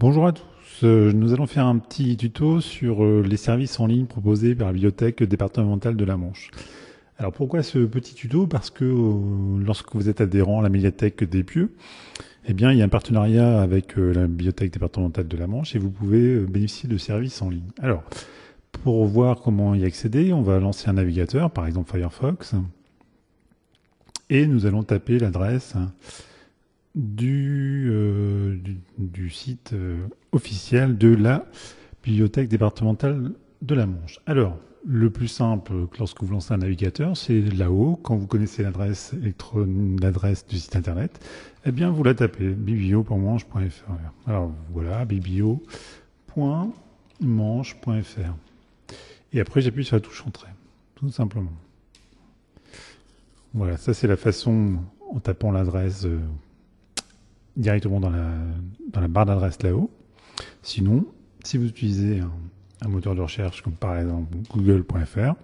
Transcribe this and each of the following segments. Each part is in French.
Bonjour à tous, Euh, nous allons faire un petit tuto sur euh, les services en ligne proposés par la bibliothèque départementale de la Manche. Alors pourquoi ce petit tuto? Parce que euh, lorsque vous êtes adhérent à la médiathèque des Pieux, eh bien il y a un partenariat avec la bibliothèque départementale de la Manche et vous pouvez bénéficier de services en ligne. Alors pour voir comment y accéder, on va lancer un navigateur, par exemple Firefox, et nous allons taper l'adresse du, euh, du, site euh, officiel de la bibliothèque départementale de la Manche. Alors, le plus simple lorsque vous lancez un navigateur, c'est là-haut, quand vous connaissez l'adresse l'adresse du site internet, eh bien vous la tapez biblio.manche.fr. Alors voilà, biblio.manche.fr. Et après j'appuie sur la touche entrée, tout simplement. Voilà, ça c'est la façon en tapant l'adresse euh, directement dans la, barre d'adresse là-haut. Sinon, si vous utilisez un, un moteur de recherche comme par exemple google.fr,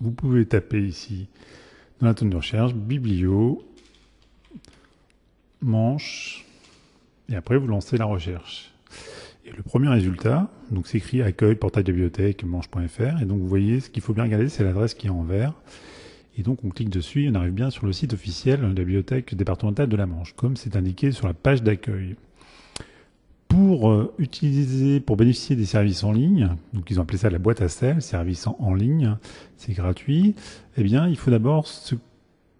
vous pouvez taper ici dans la tonne de recherche biblio manche et après vous lancez la recherche. Et le premier résultat, donc c'est écrit accueil portail de bibliothèque manche.fr et donc vous voyez ce qu'il faut bien regarder, c'est l'adresse qui est en vert. Et donc on clique dessus et on arrive bien sur le site officiel de la bibliothèque départementale de la Manche, comme c'est indiqué sur la page d'accueil. Pour euh, utiliser, pour bénéficier des services en ligne, donc ils ont appelé ça la boîte à sel, service en, ligne, c'est gratuit. Eh bien, il faut d'abord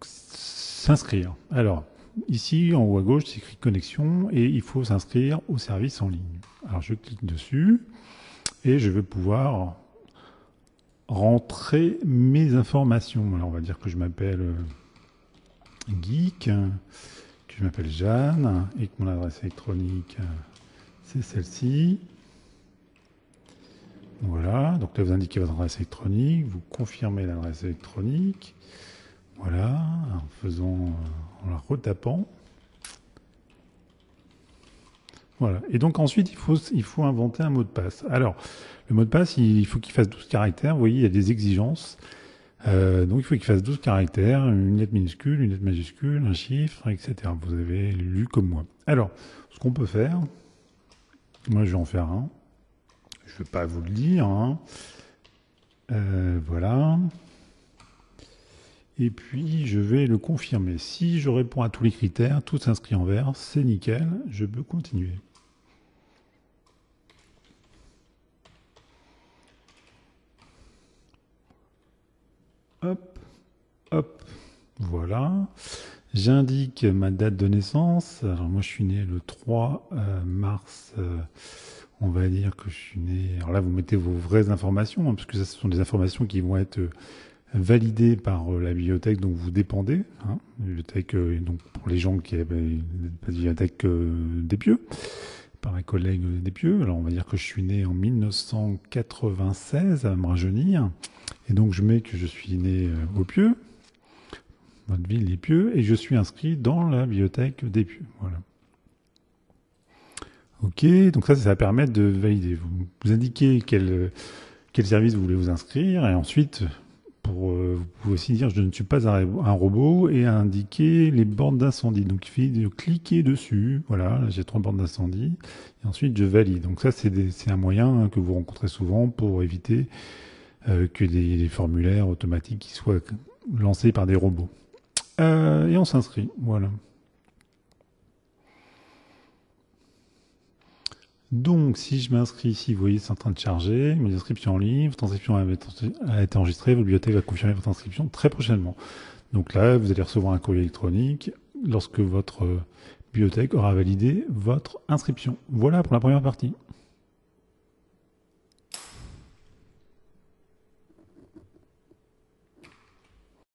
s'inscrire. Alors, ici en haut à gauche, c'est écrit connexion et il faut s'inscrire au service en ligne. Alors, je clique dessus et je vais pouvoir rentrer mes informations. On va dire que je m'appelle euh, Geek, que je m'appelle Jeanne et que mon adresse électronique euh, c'est celle-ci. Voilà, donc là vous indiquez votre adresse électronique, vous confirmez l'adresse électronique. Voilà, en faisant, euh, en la retapant. Voilà. Et donc ensuite, il faut, inventer un mot de passe. Alors, le mot de passe, il faut qu'il fasse 12 caractères. Vous voyez, il y a des exigences. Euh, donc, il faut qu'il fasse 12 caractères, une lettre minuscule, une lettre majuscule, un chiffre, etc. Vous avez lu comme moi. Alors, ce qu'on peut faire, moi, je vais en faire un. Je ne vais pas vous le dire. hein. Euh, voilà. Et puis, je vais le confirmer. Si je réponds à tous les critères, tout s'inscrit en vert, c'est nickel. Je peux continuer. Hop, hop, voilà. J'indique ma date de naissance. Alors moi je suis né le 3 euh, mars. euh, on va dire que je suis né. Alors là vous mettez vos vraies informations, hein, parce que ça ce sont des informations qui vont être validées par euh, la bibliothèque dont vous dépendez. Hein, bibliothèque, euh, donc pour les gens qui avaient la bibliothèque euh, des Pieux, par mes collègues des Pieux. Alors on va dire que je suis né en 1996 à me. Et donc je mets que je suis né euh, au Pieux, votre ville des Pieux, et je suis inscrit dans la bibliothèque des Pieux. Voilà. Ok, donc ça, ça va permettre de valider. Vous, vous indiquez quel, quel service vous voulez vous inscrire, et ensuite, pour, euh, vous pouvez aussi dire je ne suis pas un, robot, et indiquer les bornes d'incendie. Donc il suffit cliquer dessus. Voilà, là, j'ai trois bornes d'incendie, et ensuite je valide. Donc ça, c'est un moyen hein, que vous rencontrez souvent pour éviter euh, que des, des formulaires automatiques qui soient lancés par des robots. Euh, et on s'inscrit, voilà. Donc, si je m'inscris ici, vous voyez, c'est en train de charger, mes inscriptions en ligne, votre inscription a été enregistrée, votre bibliothèque va confirmer votre inscription très prochainement. Donc là, vous allez recevoir un courrier électronique lorsque votre euh, bibliothèque aura validé votre inscription. Voilà pour la première partie.